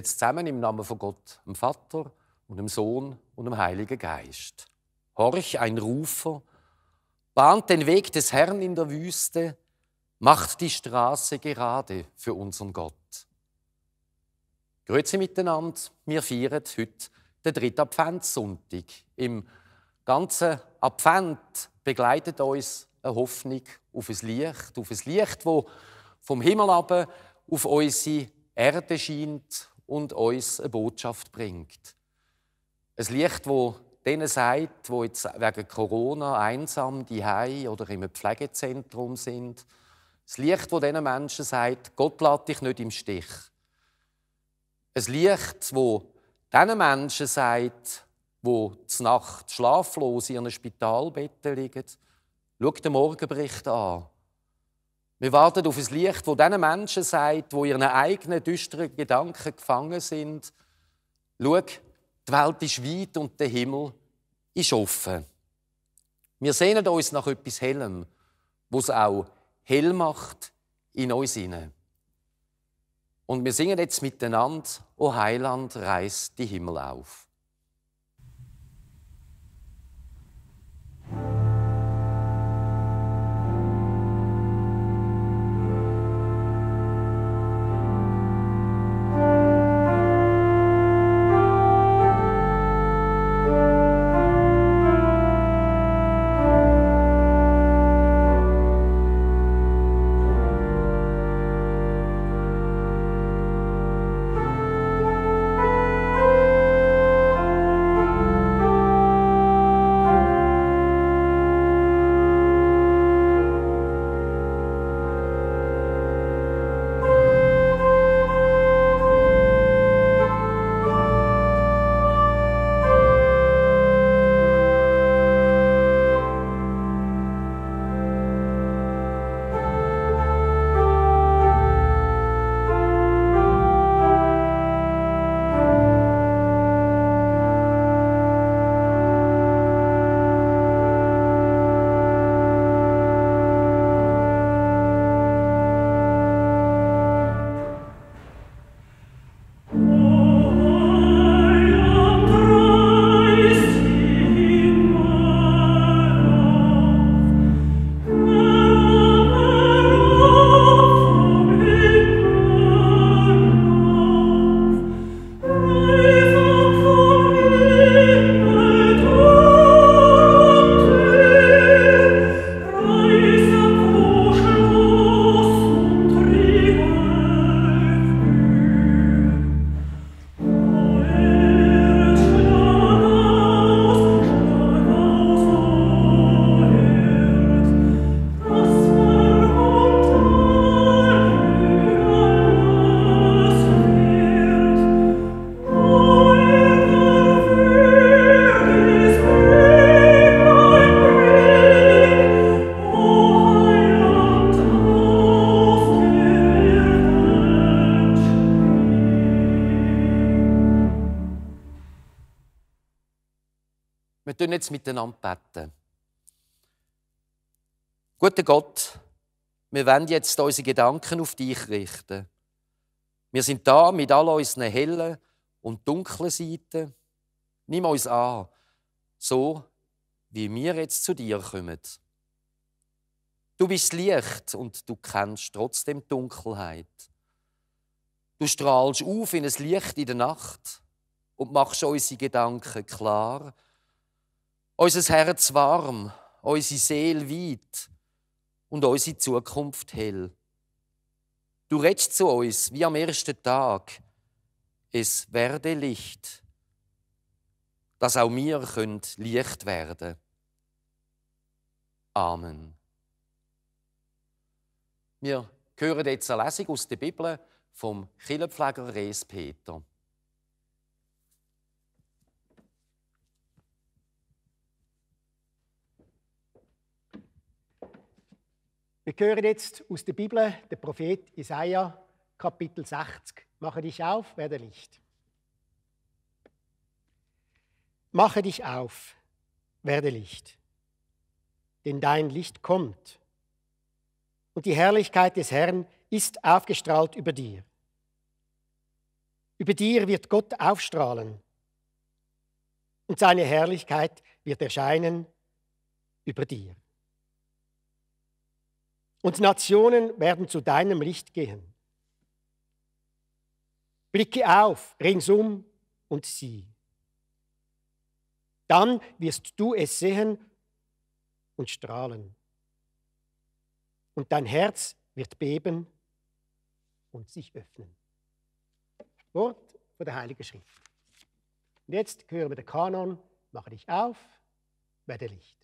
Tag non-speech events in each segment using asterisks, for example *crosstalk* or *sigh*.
Jetzt zusammen im Namen von Gott, dem Vater und dem Sohn und dem Heiligen Geist. Horch, ein Rufer, bahnt den Weg des Herrn in der Wüste, macht die Straße gerade für unseren Gott. Grüezi miteinander, wir feiern heute den dritten Adventssonntag. Im ganzen Advent begleitet uns eine Hoffnung auf ein Licht, auf ein Licht, wo vom Himmel ab auf unsere Erde scheint und uns eine Botschaft bringt. Ein Licht, wo denen sagt, wo jetzt wegen Corona einsam die oder im Pflegezentrum sind. Das Licht, wo diesen Menschen sagt, Gott lässt dich nicht im Stich. Ein Licht, wo diesen Menschen sagt, wo zur Nacht schlaflos in einem Spitalbett liegen, schau den Morgenbericht an. Wir warten auf ein Licht, wo diesen Menschen sagt, wo ihren eigenen düsteren Gedanken gefangen sind, schau, die Welt ist weit und der Himmel ist offen. Wir sehnen uns nach etwas Hellem, wo es auch hell macht in uns hinein. Und wir singen jetzt miteinander, O Heiland, reiß die Himmel auf. Jetzt miteinander beten. Guter Gott, wir wollen jetzt unsere Gedanken auf dich richten. Wir sind da mit all unseren hellen und dunklen Seiten. Nimm uns an, so wie wir jetzt zu dir kommen. Du bist Licht und du kennst trotzdem Dunkelheit. Du strahlst auf in ein Licht in der Nacht und machst unsere Gedanken klar unser Herz warm, unsere Seele weit und unsere Zukunft hell. Du redest zu uns wie am ersten Tag. Es werde Licht, dass auch wir können Licht werden. Amen. Wir hören jetzt eine Lesung aus der Bibel vom Kirchenpfleger Rees Peter. Wir hören jetzt aus der Bibel der Prophet Isaiah, Kapitel 60. Mache dich auf, werde Licht. Mache dich auf, werde Licht, denn dein Licht kommt und die Herrlichkeit des Herrn ist aufgestrahlt über dir. Über dir wird Gott aufstrahlen und seine Herrlichkeit wird erscheinen über dir. Und Nationen werden zu deinem Licht gehen. Blicke auf, ringsum und sieh. Dann wirst du es sehen und strahlen. Und dein Herz wird beben und sich öffnen. Wort von der Heiligen Schrift. Und jetzt hören wir den Kanon, mache dich auf, werde Licht.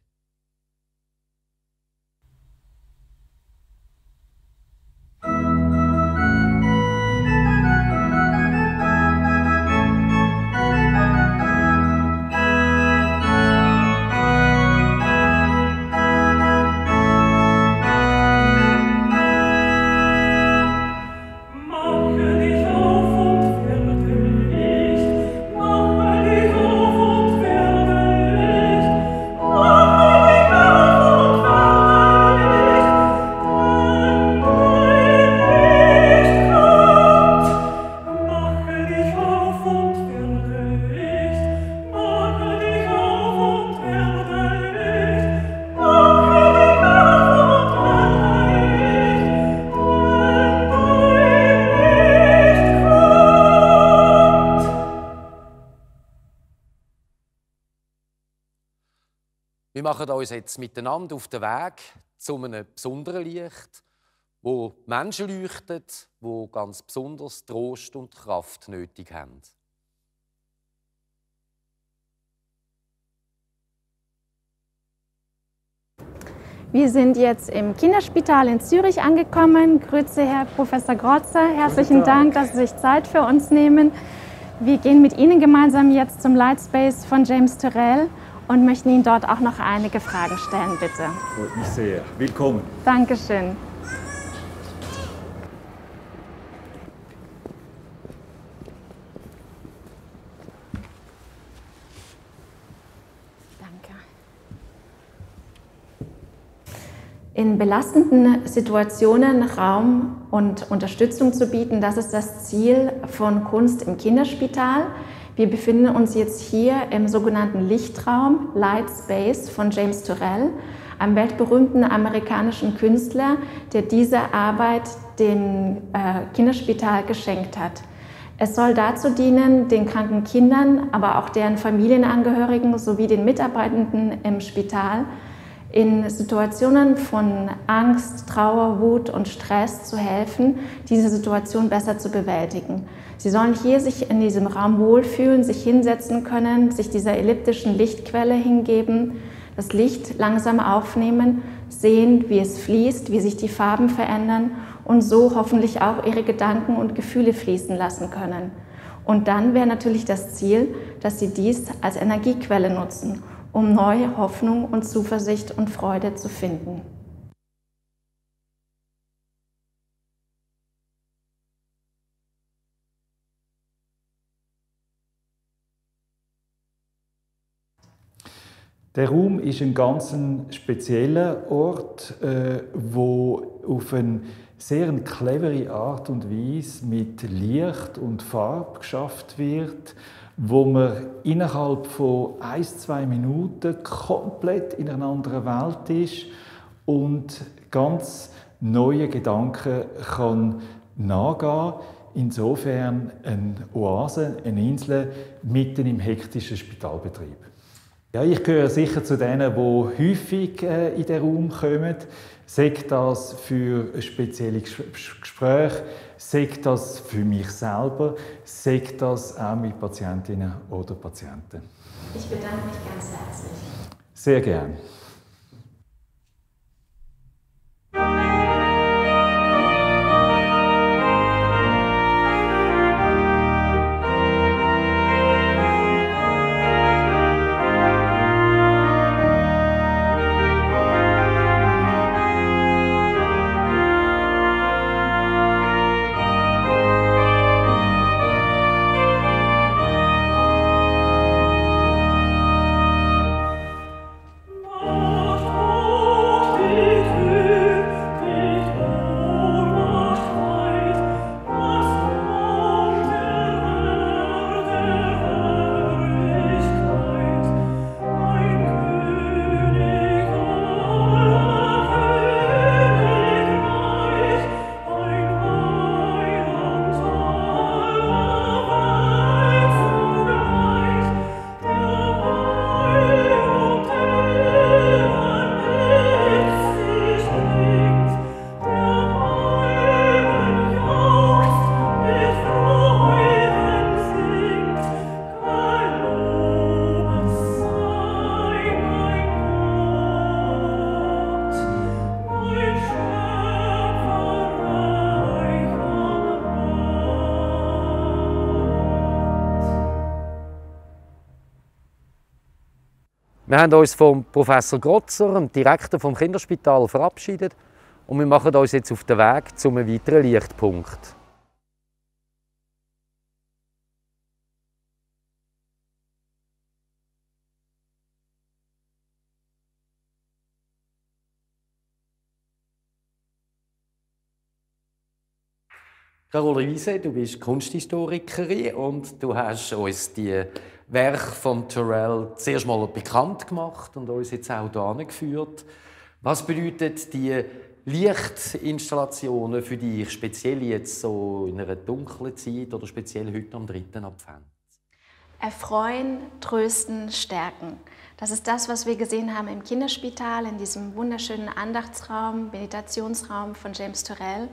Machen uns jetzt miteinander auf den Weg zu einem besonderen Licht, wo Menschen leuchtet, wo ganz besonders Trost und Kraft nötig haben. Wir sind jetzt im Kinderspital in Zürich angekommen. Grüße, Herr Professor Grotze. Herzlichen Dank, dass Sie sich Zeit für uns nehmen. Wir gehen mit Ihnen gemeinsam jetzt zum Lightspace von James Turrell und möchten Ihnen dort auch noch einige Fragen stellen, bitte. Freut mich sehr. Willkommen. Dankeschön. in belastenden Situationen Raum und Unterstützung zu bieten. Das ist das Ziel von Kunst im Kinderspital. Wir befinden uns jetzt hier im sogenannten Lichtraum Light Space von James Turrell, einem weltberühmten amerikanischen Künstler, der diese Arbeit dem äh, Kinderspital geschenkt hat. Es soll dazu dienen, den kranken Kindern, aber auch deren Familienangehörigen sowie den Mitarbeitenden im Spital in Situationen von Angst, Trauer, Wut und Stress zu helfen, diese Situation besser zu bewältigen. Sie sollen hier sich in diesem Raum wohlfühlen, sich hinsetzen können, sich dieser elliptischen Lichtquelle hingeben, das Licht langsam aufnehmen, sehen, wie es fließt, wie sich die Farben verändern und so hoffentlich auch ihre Gedanken und Gefühle fließen lassen können. Und dann wäre natürlich das Ziel, dass sie dies als Energiequelle nutzen, um neue Hoffnung und Zuversicht und Freude zu finden. Der Raum ist ein ganz spezieller Ort, äh, wo auf eine sehr clevere Art und Weise mit Licht und Farbe geschafft wird, wo man innerhalb von ein, zwei Minuten komplett in einer anderen Welt ist und ganz neue Gedanken kann nachgehen. Insofern eine Oase, eine Insel mitten im hektischen Spitalbetrieb. Ja, ich gehöre sicher zu denen, die häufig äh, in den Raum kommen. Sagt das für ein spezielles Gespräch, sagt das für mich selber, sagt das auch mit Patientinnen oder Patienten. Ich bedanke mich ganz herzlich. Sehr gern. Wir haben uns vom Professor Grotzer, dem Direktor vom Kinderspital, verabschiedet und wir machen uns jetzt auf den Weg zu einem weiteren Lichtpunkt. Carola Wiese, du bist Kunsthistorikerin und du hast uns die Werk von Terrell zuerst mal bekannt gemacht und uns jetzt auch hierher geführt. Was bedeutet die Lichtinstallationen für dich, speziell jetzt so in einer dunklen Zeit oder speziell heute am 3. Advent? Erfreuen, trösten, stärken. Das ist das, was wir gesehen haben im Kinderspital, in diesem wunderschönen Andachtsraum, Meditationsraum von James Turrell.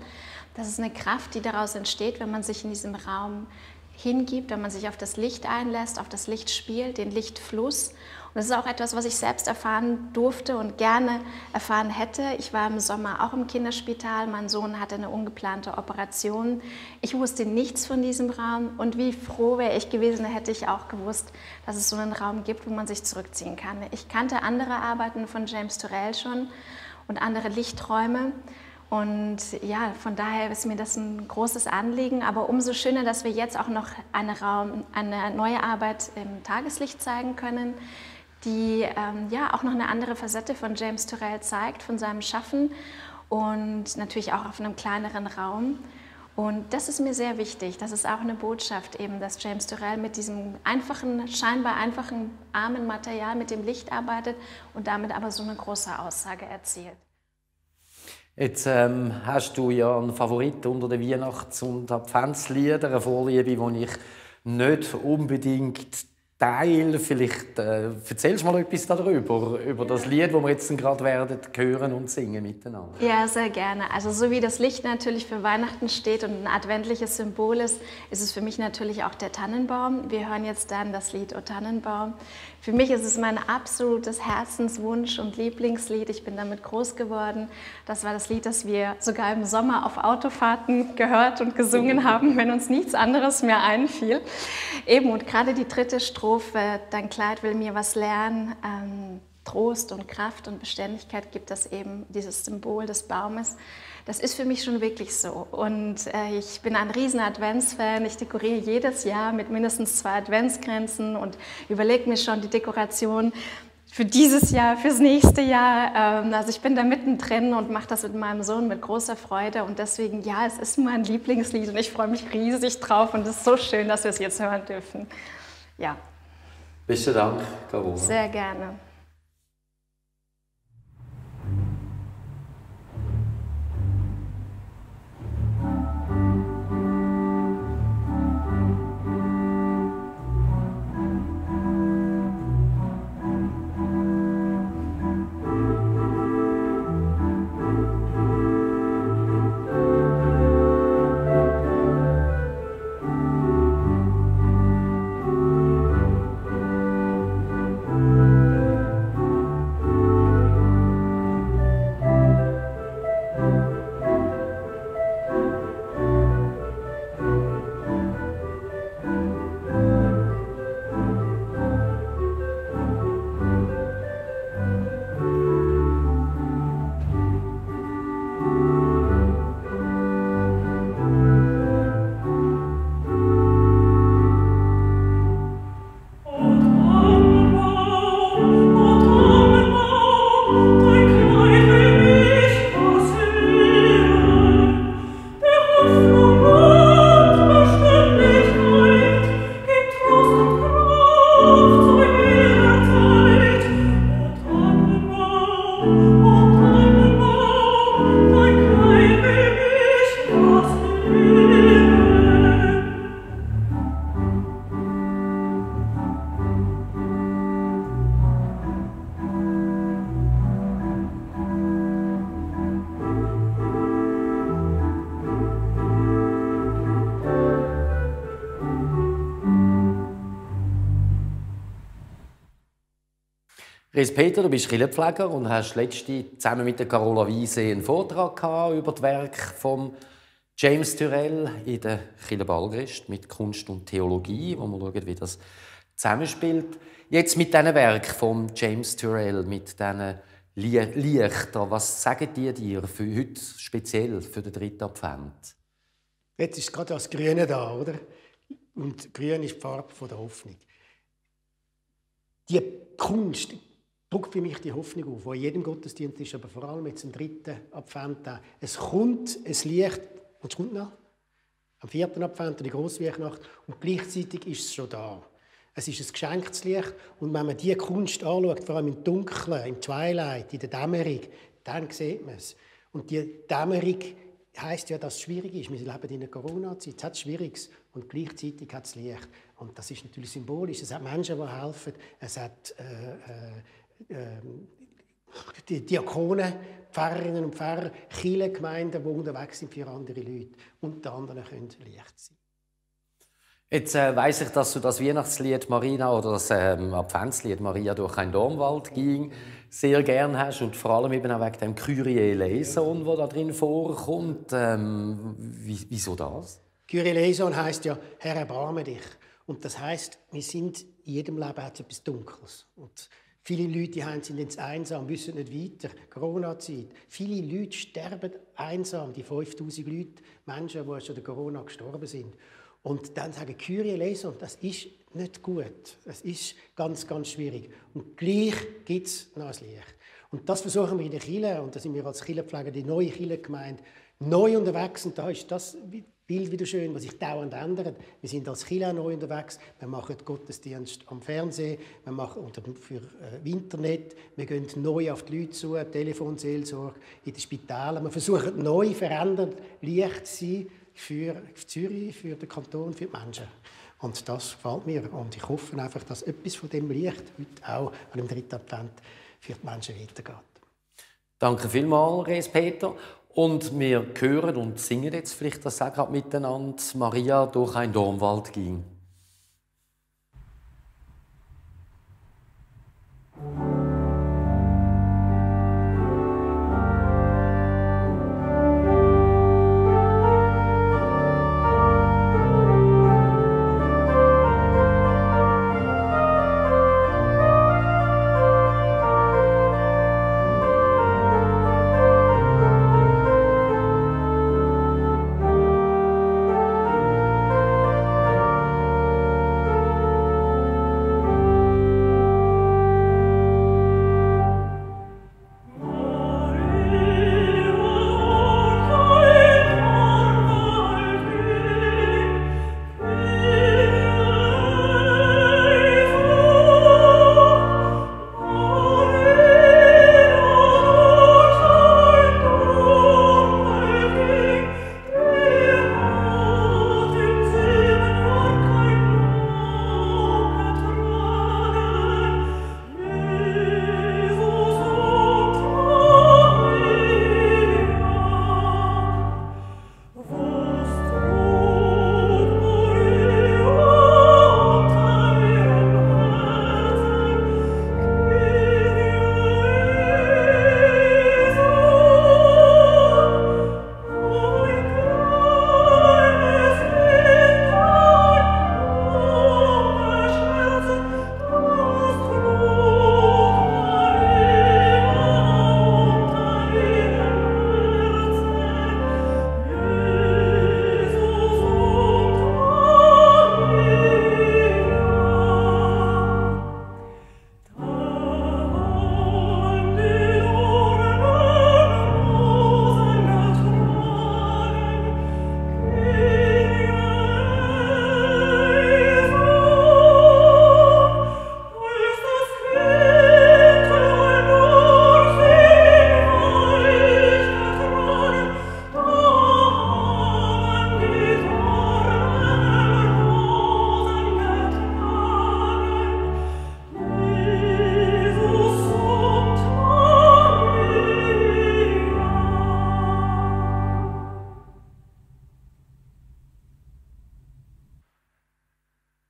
Das ist eine Kraft, die daraus entsteht, wenn man sich in diesem Raum hingibt, wenn man sich auf das Licht einlässt, auf das Licht spielt, den Lichtfluss. Und das ist auch etwas, was ich selbst erfahren durfte und gerne erfahren hätte. Ich war im Sommer auch im Kinderspital. Mein Sohn hatte eine ungeplante Operation. Ich wusste nichts von diesem Raum und wie froh wäre ich gewesen, hätte ich auch gewusst, dass es so einen Raum gibt, wo man sich zurückziehen kann. Ich kannte andere Arbeiten von James Turrell schon und andere Lichträume. Und ja, von daher ist mir das ein großes Anliegen. Aber umso schöner, dass wir jetzt auch noch eine, Raum, eine neue Arbeit im Tageslicht zeigen können, die ähm, ja auch noch eine andere Facette von James Turrell zeigt, von seinem Schaffen und natürlich auch auf einem kleineren Raum. Und das ist mir sehr wichtig. Das ist auch eine Botschaft, eben, dass James Turrell mit diesem einfachen, scheinbar einfachen, armen Material, mit dem Licht arbeitet und damit aber so eine große Aussage erzielt. Jetzt ähm, hast du ja einen Favorit unter den Weihnachts- und Adventsliedern, eine Vorliebe, die ich nicht unbedingt Teil. Vielleicht äh, erzählst du mal etwas darüber, über das Lied, das wir jetzt gerade werden hören und singen miteinander. Ja, sehr gerne. Also so wie das Licht natürlich für Weihnachten steht und ein adventliches Symbol ist, ist es für mich natürlich auch der Tannenbaum. Wir hören jetzt dann das Lied O Tannenbaum. Für mich ist es mein absolutes Herzenswunsch und Lieblingslied. Ich bin damit groß geworden. Das war das Lied, das wir sogar im Sommer auf Autofahrten gehört und gesungen *laughs* haben, wenn uns nichts anderes mehr einfiel. Eben und gerade die dritte Strophe, dein Kleid will mir was lernen. Ähm, Trost und Kraft und Beständigkeit gibt das eben, dieses Symbol des Baumes. Das ist für mich schon wirklich so. Und äh, ich bin ein riesen Adventsfan. Ich dekoriere jedes Jahr mit mindestens zwei Adventsgrenzen und überlege mir schon die Dekoration für dieses Jahr, fürs nächste Jahr. Ähm, also ich bin da mittendrin und mache das mit meinem Sohn mit großer Freude. Und deswegen, ja, es ist mein Lieblingslied und ich freue mich riesig drauf. Und es ist so schön, dass wir es jetzt hören dürfen. Ja. Besten Dank, Carola. Sehr gerne. Chris Peter, du bist Kirchenpfleger und hast letzte zusammen mit der Carola Wiese einen Vortrag über das Werk von James Tyrell in der Kirche Balgrist mit Kunst und Theologie, wo wir schauen, wie das zusammenspielt. Jetzt mit diesen Werk von James Turrell, mit diesen Lichtern, was sagen die dir für heute speziell für den dritten Advent? Jetzt ist gerade das Grüne da, oder? Und Grün ist die Farbe der Hoffnung. Die Kunst drückt für mich die Hoffnung auf, die in jedem Gottesdienst ist, aber vor allem jetzt im dritten Advent. Es kommt, es Licht und es kommt noch. Am vierten Advent, die Grossweihnacht, und gleichzeitig ist es schon da. Es ist ein geschenktes Licht und wenn man diese Kunst anschaut, vor allem im Dunkeln, im Twilight, in der Dämmerung, dann sieht man es. Und die Dämmerung heisst ja, dass es schwierig ist. Wir leben in einer Corona-Zeit, es hat Schwieriges und gleichzeitig hat es Licht. Und das ist natürlich symbolisch. Es hat Menschen, die helfen. Es hat äh, äh, die Diakonen, Pfarrerinnen und Pfarrer, Kirchengemeinden, die unterwegs sind für andere Leute. Unter anderem können Licht sein. Jetzt äh, weiß ich, dass du das Weihnachtslied Marina oder das ähm, Adventslied Maria durch ein Dornwald ging sehr gern hast und vor allem eben auch wegen dem Kyrie eleison, wo da drin vorkommt. Ähm, wieso das? Kyrie eleison heißt ja Herr erbarme dich und das heißt, wir sind in jedem Leben etwas Dunkles und Viele Leute sind jetzt einsam, wissen nicht weiter. Corona-Zeit. Viele Leute sterben einsam. Die 5000 Leute, Menschen, die schon der Corona gestorben sind. Und dann sagen Kyrie eleison, das ist nicht gut. Es ist ganz, ganz schwierig. Und gleich gibt es noch ein Licht. Und das versuchen wir in der Kirche, und da sind wir als Kirchenpfleger, die neue Kirchengemeinde, neu unterwegs. Und da ist das Bild wieder schön, was sich dauernd ändert. Wir sind als Kirche neu unterwegs. Wir machen Gottesdienst am Fernsehen, wir machen für äh, Internet. Wir gehen neu auf die Leute zu, Telefonseelsorge, in den Spitälern. Wir versuchen neu, verändert, Licht zu sein für Zürich, für den Kanton, für die Menschen. Und das gefällt mir. Und ich hoffe einfach, dass etwas von dem Licht heute auch an dem dritten Advent für die Menschen weitergeht. Danke vielmals, Res Peter. Und wir hören und singen jetzt vielleicht das auch miteinander. Maria durch ein Dornwald ging.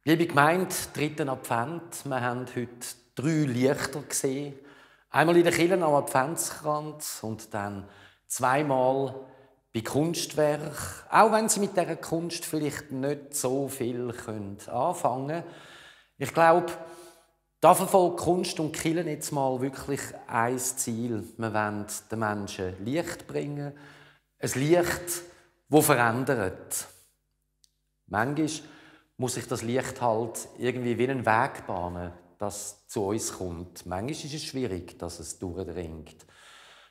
Liebe Gemeinde, dritten Advent. Wir haben heute drei Lichter gesehen. Einmal in der Kirche am Adventskranz und dann zweimal bei Kunstwerk. Auch wenn Sie mit dieser Kunst vielleicht nicht so viel anfangen können. Ich glaube, da verfolgt Kunst und Killen jetzt mal wirklich ein Ziel. Wir wollen den Menschen Licht bringen. Ein Licht, das verändert. Manchmal muss sich das Licht halt irgendwie wie einen Weg bahnen, das zu uns kommt. Manchmal ist es schwierig, dass es durchdringt.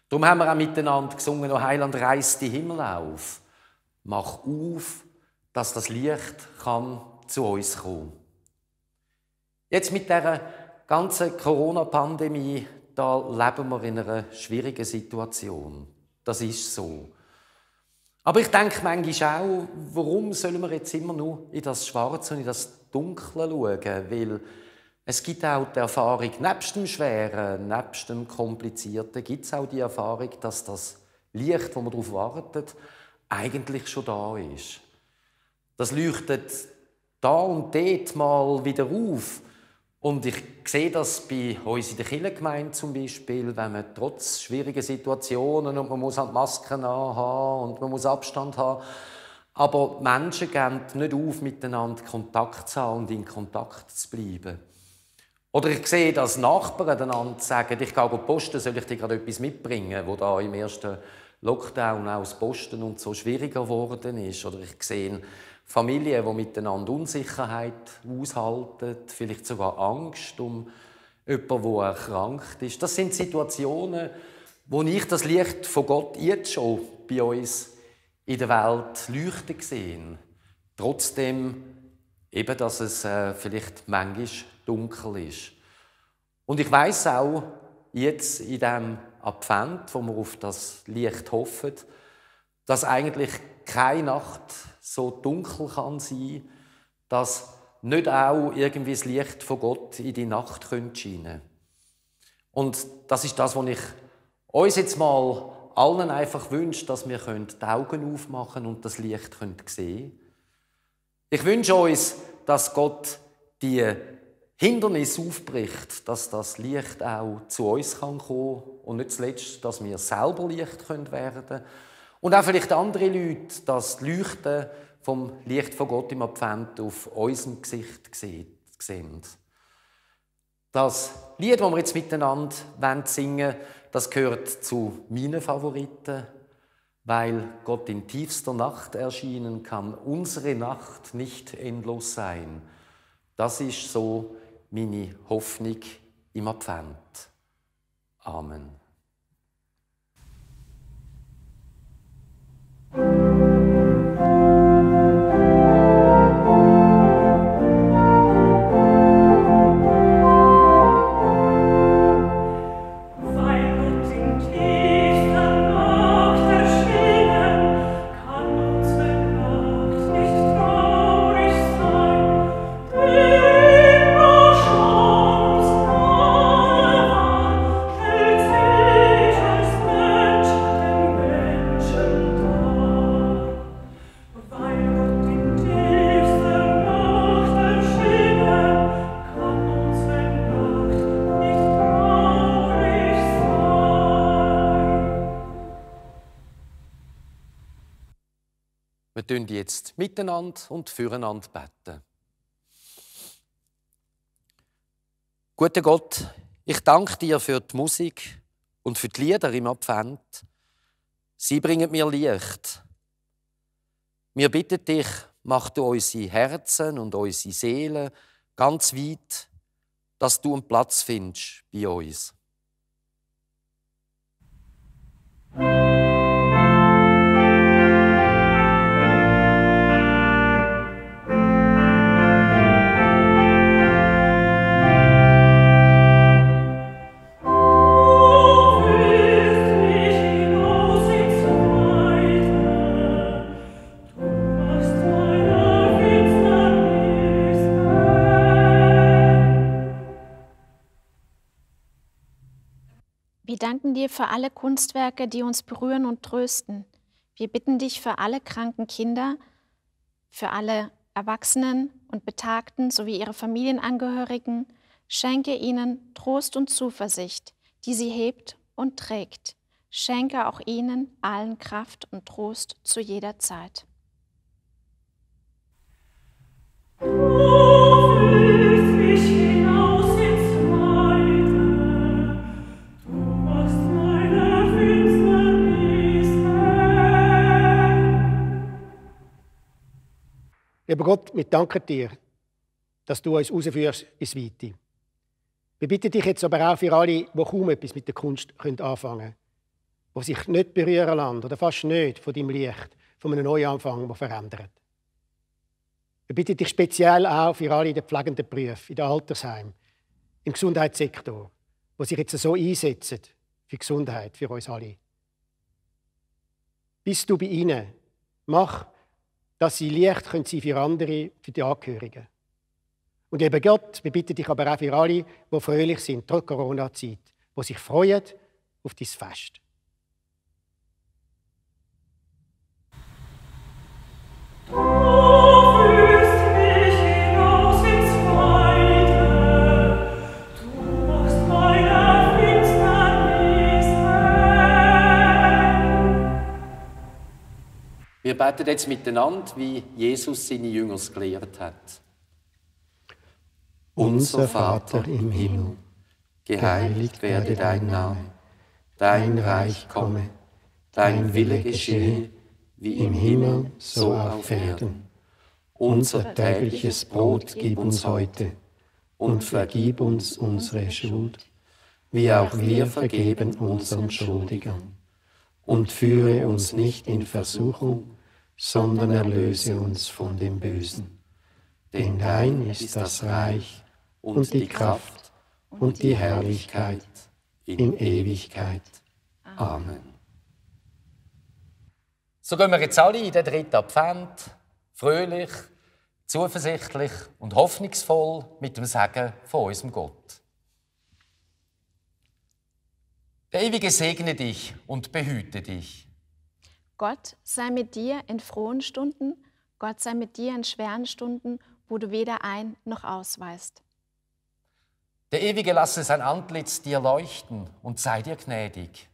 Darum haben wir auch miteinander gesungen, «O Heiland, reiß die Himmel auf». Mach auf, dass das Licht kann zu uns kommen. Jetzt mit der ganzen Corona-Pandemie, da leben wir in einer schwierigen Situation. Das ist so. Aber ich denke manchmal auch, warum sollen wir jetzt immer nur in das Schwarze und in das Dunkle schauen? Weil es gibt auch die Erfahrung, nebst dem Schweren, nebst dem Komplizierten, gibt es auch die Erfahrung, dass das Licht, wo man darauf wartet, eigentlich schon da ist. Das leuchtet da und dort mal wieder auf. Und ich sehe das bei uns in der Kirchengemeinde zum Beispiel, wenn man trotz schwieriger Situationen und man muss halt Masken haben und man muss Abstand haben, aber Menschen gehen nicht auf, miteinander Kontakt zu haben und in Kontakt zu bleiben. Oder ich sehe, dass Nachbarn einander sagen, ich gehe posten, soll ich dir gerade etwas mitbringen, wo da im ersten Lockdown auch das Posten und so schwieriger geworden ist. Oder ich sehe Familien, die miteinander Unsicherheit aushalten, vielleicht sogar Angst um jemanden, der erkrankt ist. Das sind Situationen, wo ich das Licht von Gott jetzt schon bei uns in der Welt leuchten sehe. Trotzdem eben, dass es äh, vielleicht manchmal dunkel ist. Und ich weiß auch jetzt in dem Advent, wo wir auf das Licht hoffen, dass eigentlich keine Nacht so dunkel kann sein, dass nicht auch irgendwie das Licht von Gott in die Nacht scheinen. Und das ist das, was ich uns jetzt mal allen einfach wünsche, dass wir die Augen aufmachen und das Licht sehen können. Ich wünsche uns, dass Gott die Hindernisse aufbricht, dass das Licht auch zu uns kann kommen und nicht zuletzt, dass wir selber Licht werden können und auch vielleicht andere Leute, dass die Leuchten vom Licht von Gott im Advent auf unserem Gesicht sehen. Das Lied, das wir jetzt miteinander singen wollen, das gehört zu meinen Favoriten, weil Gott in tiefster Nacht erschienen kann. Unsere Nacht nicht endlos sein. Das ist so meine Hoffnung im Advent. Amen. Miteinander und füreinander beten. Guter Gott, ich danke dir für die Musik und für die Lieder im Advent. Sie bringen mir Licht. Wir bitten dich, mach du unsere Herzen und unsere Seelen ganz weit, dass du einen Platz findest bei uns. Danken dir für alle Kunstwerke, die uns berühren und trösten. Wir bitten dich für alle kranken Kinder, für alle Erwachsenen und Betagten sowie ihre Familienangehörigen. Schenke ihnen Trost und Zuversicht, die sie hebt und trägt. Schenke auch ihnen allen Kraft und Trost zu jeder Zeit. Du Lieber Gott, wir danken dir, dass du uns rausführst ins Weite. Wir bitten dich jetzt aber auch für alle, die kaum etwas mit der Kunst anfangen können, die sich nicht berühren lassen oder fast nicht von deinem Licht, von einem Neuanfang, der verändert. Wir bitten dich speziell auch für alle in den pflegenden Berufen, in den Altersheimen, im Gesundheitssektor, die sich jetzt so einsetzen für Gesundheit, für uns alle. Bist du bei ihnen? Mach, dass sie Licht können sein für andere, für die Angehörigen. Und eben Gott, wir bitten dich aber auch für alle, die fröhlich sind, trotz Corona-Zeit, die sich freuen auf dein Fest. Wir beten jetzt miteinander, wie Jesus seine Jünger gelehrt hat. Unser Vater im Himmel, geheiligt werde dein Name, dein Reich komme, dein Wille geschehe, wie im Himmel so auf Erden. Unser tägliches Brot gib uns heute und vergib uns unsere Schuld, wie auch wir vergeben unseren Schuldigern. Und führe uns nicht in Versuchung, sondern erlöse uns von dem Bösen. Denn dein ist das Reich und die Kraft und die Herrlichkeit in Ewigkeit. Amen. So gehen wir jetzt alle in den dritten Advent, fröhlich, zuversichtlich und hoffnungsvoll mit dem Segen von unserem Gott. Der Ewige segne dich und behüte dich. Gott sei mit dir in frohen Stunden, Gott sei mit dir in schweren Stunden, wo du weder ein noch ausweist. Der Ewige lasse sein Antlitz dir leuchten und sei dir gnädig.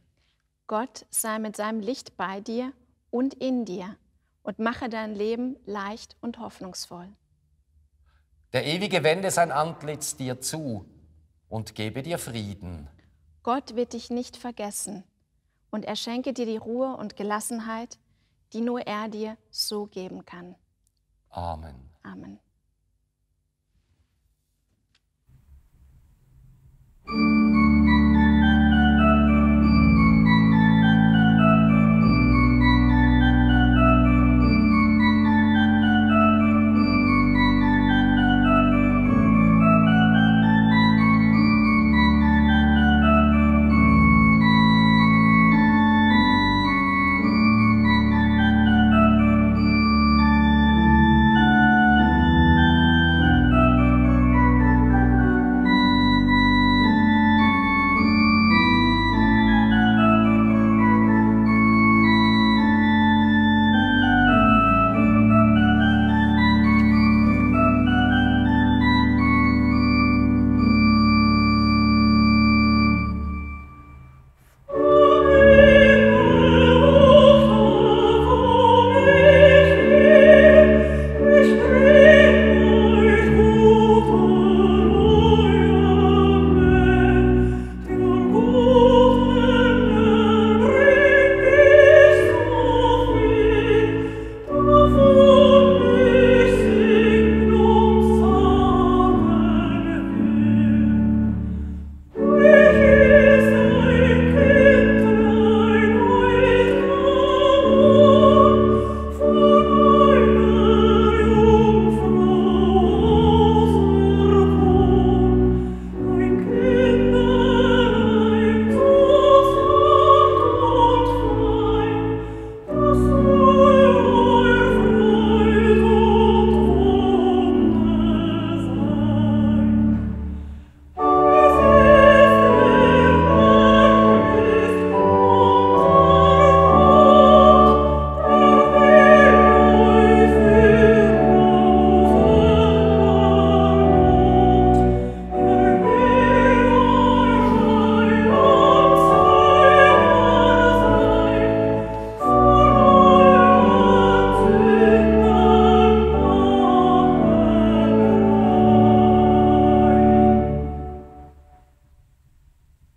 Gott sei mit seinem Licht bei dir und in dir und mache dein Leben leicht und hoffnungsvoll. Der Ewige wende sein Antlitz dir zu und gebe dir Frieden. Gott wird dich nicht vergessen und er schenke dir die Ruhe und Gelassenheit, die nur er dir so geben kann. Amen. Amen.